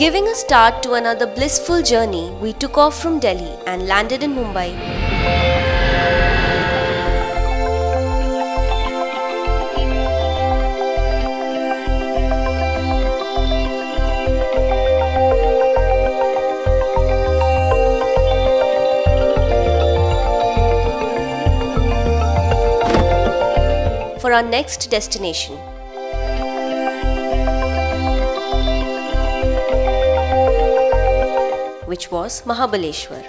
Giving a start to another blissful journey, we took off from Delhi and landed in Mumbai. For our next destination. Was Mahabaleshwar.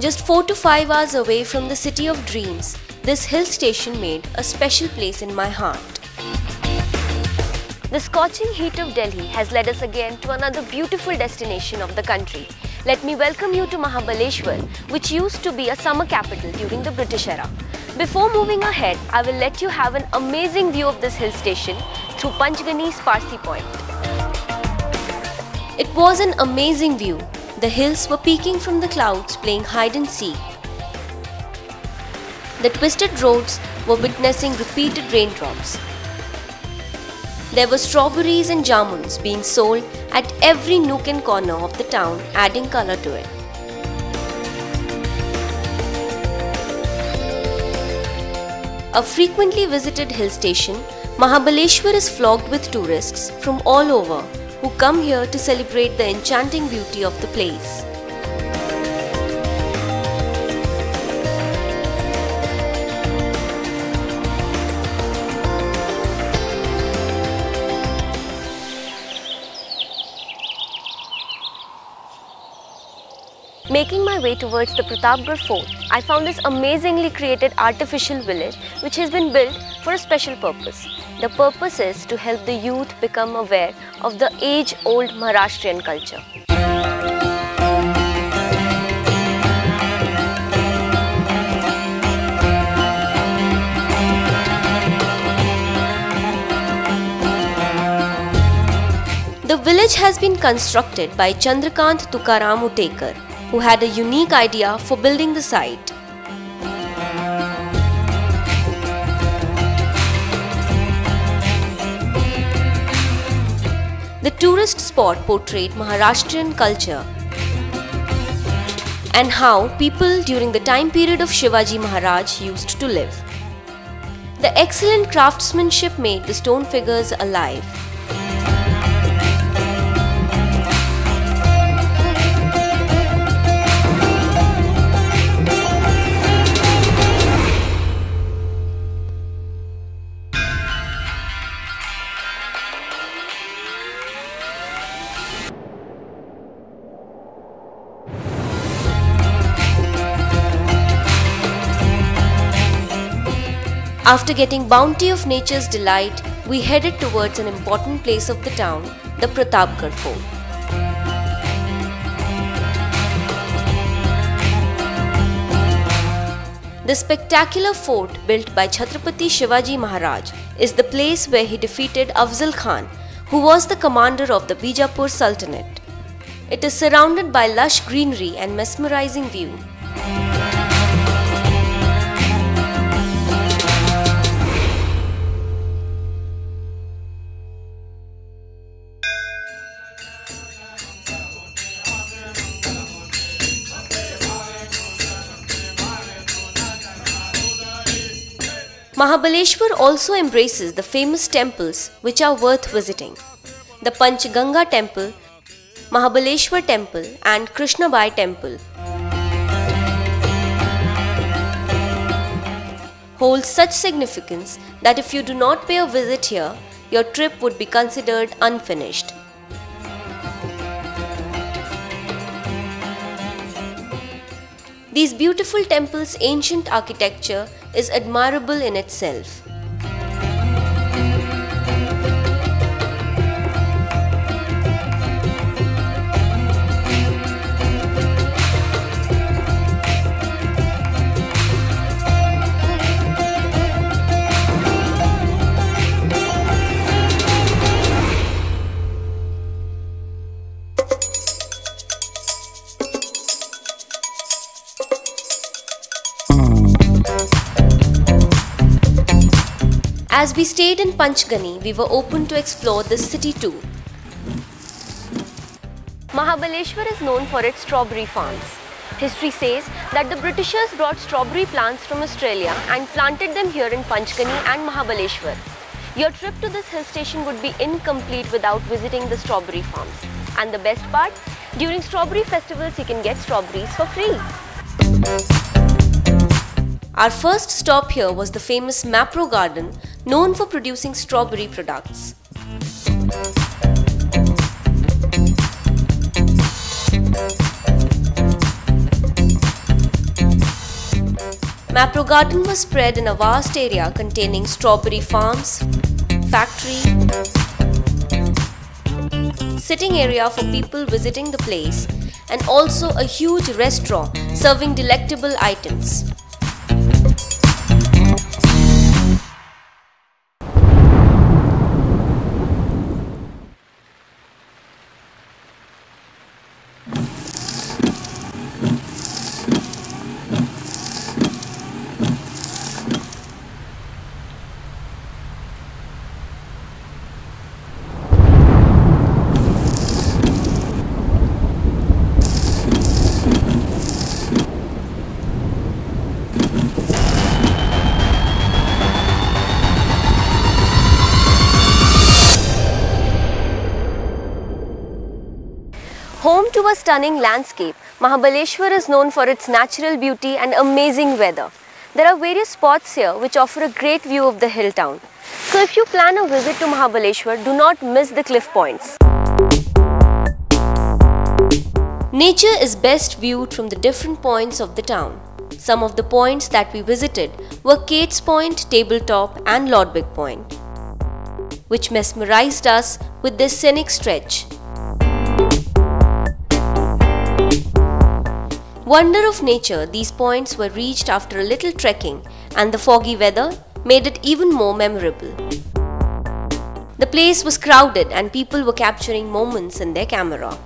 Just 4 to 5 hours away from the city of dreams, this hill station made a special place in my heart. The scorching heat of Delhi has led us again to another beautiful destination of the country. Let me welcome you to Mahabaleshwar, which used to be a summer capital during the British era. Before moving ahead, I will let you have an amazing view of this hill station through Panchgani's Parsi Point. It was an amazing view. The hills were peeking from the clouds playing hide and seek. The twisted roads were witnessing repeated raindrops. There were strawberries and jamuns being sold at every nook and corner of the town, adding color to it. A frequently visited hill station, Mahabaleshwar is flogged with tourists from all over who come here to celebrate the enchanting beauty of the place. Making my way towards the Pratapgarh fort, I found this amazingly created artificial village which has been built for a special purpose. The purpose is to help the youth become aware of the age-old Maharashtrian culture. The village has been constructed by Chandrakant Tukaram Utekar, who had a unique idea for building the site. The tourist spot portrayed Maharashtrian culture and how people during the time period of Shivaji Maharaj used to live. The excellent craftsmanship made the stone figures alive. After getting bounty of nature's delight, we headed towards an important place of the town, the Pratapgarh fort. The spectacular fort built by Chhatrapati Shivaji Maharaj is the place where he defeated Afzal Khan, who was the commander of the Bijapur Sultanate. It is surrounded by lush greenery and mesmerizing view. Mahabaleshwar also embraces the famous temples which are worth visiting. The Panchganga temple, Mahabaleshwar temple and Krishnabai temple. Holds such significance that if you do not pay a visit here, your trip would be considered unfinished. These beautiful temples' ancient architecture is admirable in itself. As we stayed in Panchgani, we were open to explore this city too. Mahabaleshwar is known for its strawberry farms. History says that the Britishers brought strawberry plants from Australia and planted them here in Panchgani and Mahabaleshwar. Your trip to this hill station would be incomplete without visiting the strawberry farms. And the best part, during strawberry festivals you can get strawberries for free. Our first stop here was the famous Mapro Garden, known for producing strawberry products. Mapro Garden was spread in a vast area containing strawberry farms, factory, sitting area for people visiting the place and also a huge restaurant serving delectable items. A stunning landscape, Mahabaleshwar is known for its natural beauty and amazing weather. There are various spots here which offer a great view of the hill town. So if you plan a visit to Mahabaleshwar, do not miss the cliff points. Nature is best viewed from the different points of the town. Some of the points that we visited were Kate's Point, Tabletop and Lodwick Point, which mesmerized us with their scenic stretch. Wonder of nature, these points were reached after a little trekking and the foggy weather made it even more memorable. The place was crowded and people were capturing moments in their camera.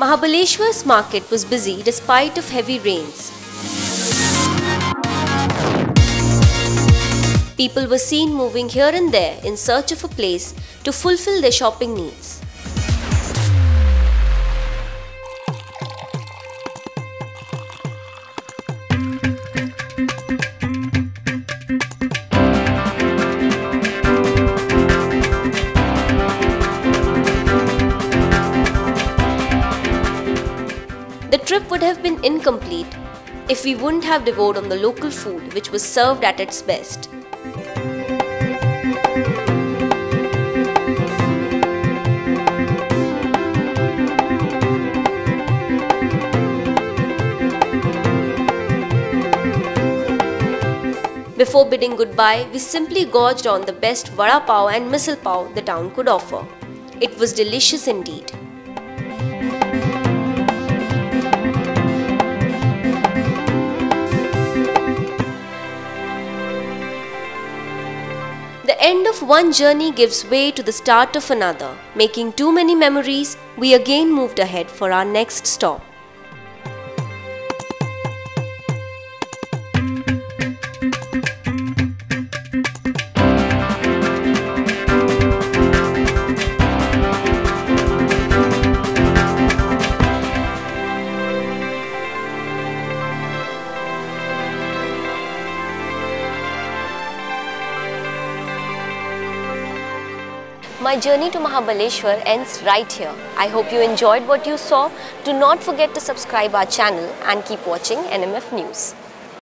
Mahabaleshwar's market was busy despite of heavy rains. People were seen moving here and there in search of a place to fulfill their shopping needs. Incomplete if we wouldn't have devoured on the local food which was served at its best. Before bidding goodbye, we simply gorged on the best vada pav and misal pav the town could offer. It was delicious indeed. End of one journey gives way to the start of another. Making too many memories, we again moved ahead for our next stop. My journey to Mahabaleshwar ends right here. I hope you enjoyed what you saw. Do not forget to subscribe our channel and keep watching NMF News.